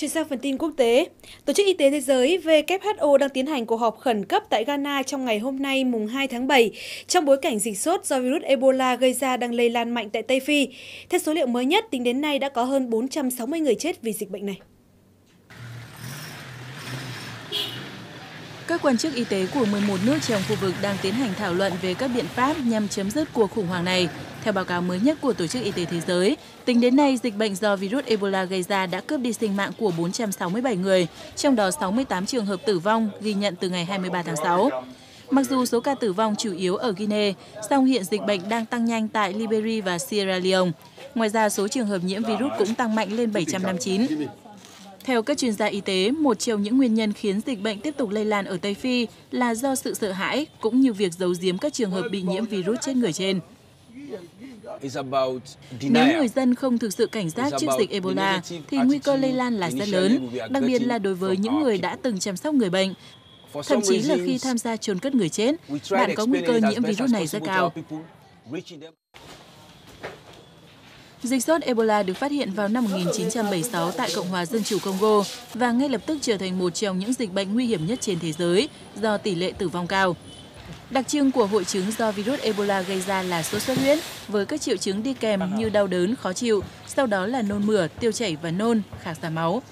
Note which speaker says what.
Speaker 1: Chuyển sang phần tin quốc tế, Tổ chức Y tế Thế giới WHO đang tiến hành cuộc họp khẩn cấp tại Ghana trong ngày hôm nay mùng 2 tháng 7, trong bối cảnh dịch sốt do virus Ebola gây ra đang lây lan mạnh tại Tây Phi. Theo số liệu mới nhất, tính đến nay đã có hơn 460 người chết vì dịch bệnh này.
Speaker 2: Các quan chức y tế của 11 nước trong khu vực đang tiến hành thảo luận về các biện pháp nhằm chấm dứt cuộc khủng hoảng này. Theo báo cáo mới nhất của Tổ chức Y tế Thế giới, tính đến nay, dịch bệnh do virus Ebola gây ra đã cướp đi sinh mạng của 467 người, trong đó 68 trường hợp tử vong ghi nhận từ ngày 23 tháng 6. Mặc dù số ca tử vong chủ yếu ở Guinea, song hiện dịch bệnh đang tăng nhanh tại Liberia và Sierra Leone. Ngoài ra, số trường hợp nhiễm virus cũng tăng mạnh lên 759. Theo các chuyên gia y tế, một trong những nguyên nhân khiến dịch bệnh tiếp tục lây lan ở Tây Phi là do sự sợ hãi cũng như việc giấu giếm các trường hợp bị nhiễm virus chết người trên. Nếu người dân không thực sự cảnh giác trước dịch Ebola, thì nguy cơ lây lan là rất lớn, đặc biệt là đối với những người đã từng chăm sóc người bệnh. Thậm chí là khi tham gia chôn cất người chết, bạn có nguy cơ nhiễm virus này rất cao. Dịch sốt Ebola được phát hiện vào năm 1976 tại Cộng hòa Dân chủ Congo và ngay lập tức trở thành một trong những dịch bệnh nguy hiểm nhất trên thế giới do tỷ lệ tử vong cao. Đặc trưng của hội chứng do virus Ebola gây ra là sốt xuất huyết với các triệu chứng đi kèm như đau đớn, khó chịu, sau đó là nôn mửa, tiêu chảy và nôn, khạc ra máu.